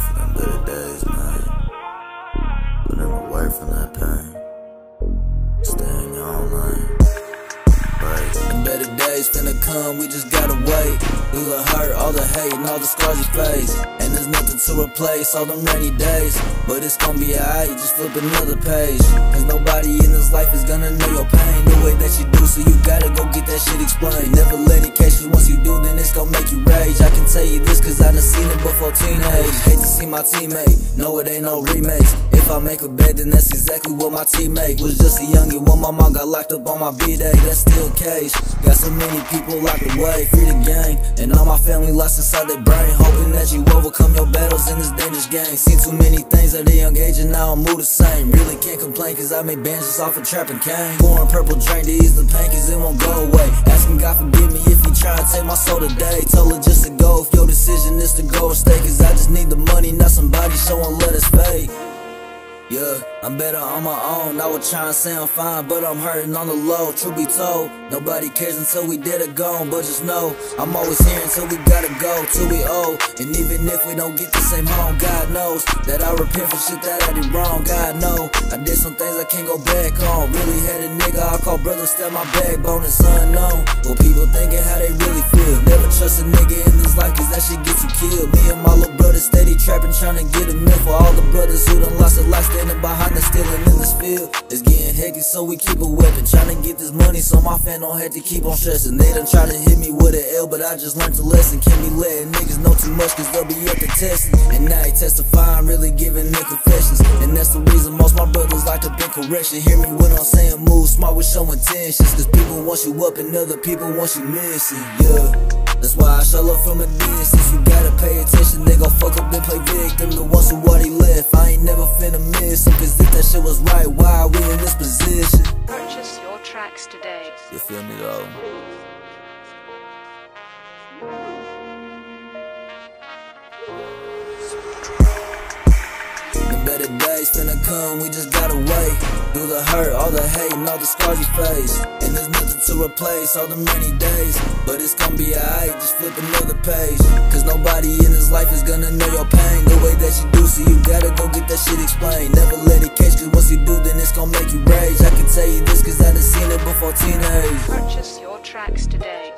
away them days, man. Put away from that pain. Better days finna come, we just gotta wait. Through the hurt, all the hate, and all the scars you face. And there's nothing to replace all them rainy days. But it's gonna be alright, just flip another page. Cause nobody in this life is gonna know your pain the way that you do, so you gotta go get that shit explained. Never let it catch you once you do, then gonna make you rage. I can tell you this cause I done seen it before teenage. Hate to see my teammate, no, it ain't no remakes. If I make a bet, then that's exactly what my teammate was just a youngin' when my mom got locked up on my B-day. That's still case. Got so many people locked away, free the gang, and all my family lost inside their brain. Hoping that you overcome your battles in this dangerous game. Seen too many things at a young age, and now I'm move the same. Really can't complain, cause I made bands just off of trapping cane. Pouring purple drink to ease the pain, cause it won't go away. Asking God he try to take my soul today. Told her just to go if your decision is to go or stay, cause I just need the money, not somebody showing let us fade. Yeah, I'm better on my own. I was trying to say I'm fine, but I'm hurting on the low. Truth be told, nobody cares until we dead or gone. But just know, I'm always here until we gotta go, till we old. And even if we don't get the same home, God knows that I repent for shit that I did wrong. God know I did some things I can't go back on. Really had a nigga I call brother, step my backbone, it's unknown. What people thinking how they really feel. Never trust a nigga in this life, cause that shit gets you killed. Me and my little brother steady trapping, trying to get a meal for all the brothers who done lost their life standing behind us, stealing in this field. It's getting hectic, so we keep a weapon. Trying to get this money, so my fan don't have to keep on stressing. They done try to hit me with an L, but I just learned a lesson. Can't be letting niggas know too much, cause they'll be at the testing. And now they testifying, really giving their confessions. And that's the reason most my brothers like to bring correction. Hear me when I'm saying move smart with showing intentions. Cause people want you up and other people want you missing. Yeah. That's why I show love from a distance. You gotta pay attention. They gon' tracks today. You feel me though? The better days finna come, we just gotta wait. Through the hurt, all the hate, and all the scars you face. And there's nothing to replace all the rainy days. But it's gonna be alright, just flip another page. Cause nobody in this life is gonna know your pain the way that do, so you gotta go get that shit explained. Never let it catch, cause once you do, then it's gonna make you rage. I can tell you this, cause I done seen it before teenage. Purchase your tracks today.